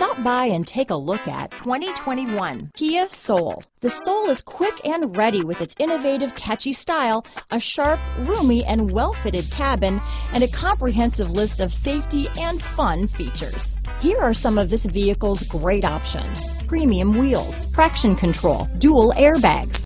Stop by and take a look at 2021 Kia Soul. The Soul is quick and ready with its innovative, catchy style, a sharp, roomy, and well-fitted cabin, and a comprehensive list of safety and fun features. Here are some of this vehicle's great options. Premium wheels, traction control, dual airbags,